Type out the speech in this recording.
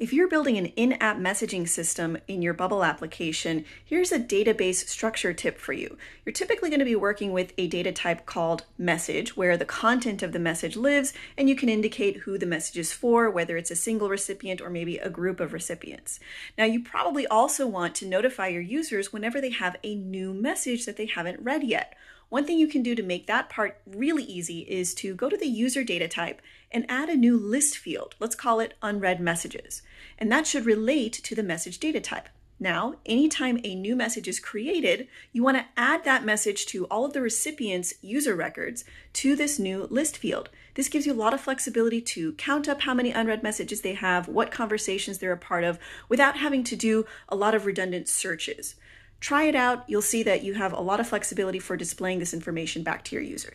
If you're building an in-app messaging system in your Bubble application, here's a database structure tip for you. You're typically going to be working with a data type called message, where the content of the message lives, and you can indicate who the message is for, whether it's a single recipient or maybe a group of recipients. Now, you probably also want to notify your users whenever they have a new message that they haven't read yet. One thing you can do to make that part really easy is to go to the user data type and add a new list field. Let's call it unread messages. And that should relate to the message data type. Now, anytime a new message is created, you want to add that message to all of the recipient's user records to this new list field. This gives you a lot of flexibility to count up how many unread messages they have, what conversations they're a part of, without having to do a lot of redundant searches. Try it out. You'll see that you have a lot of flexibility for displaying this information back to your users.